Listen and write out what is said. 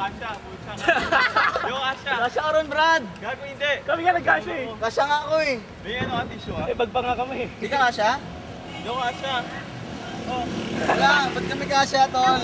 kasha. Pucha ka. Yo, kasha. Kasya ka ron, Brad. Gago hindi. Kami nga nagkasya eh. Kasya nga ako eh. May ano ka tissue ah. Eh, bagba nga kami. Hindi ka kasya? Yo, kasha. Wala, ba't kami kasya, tol?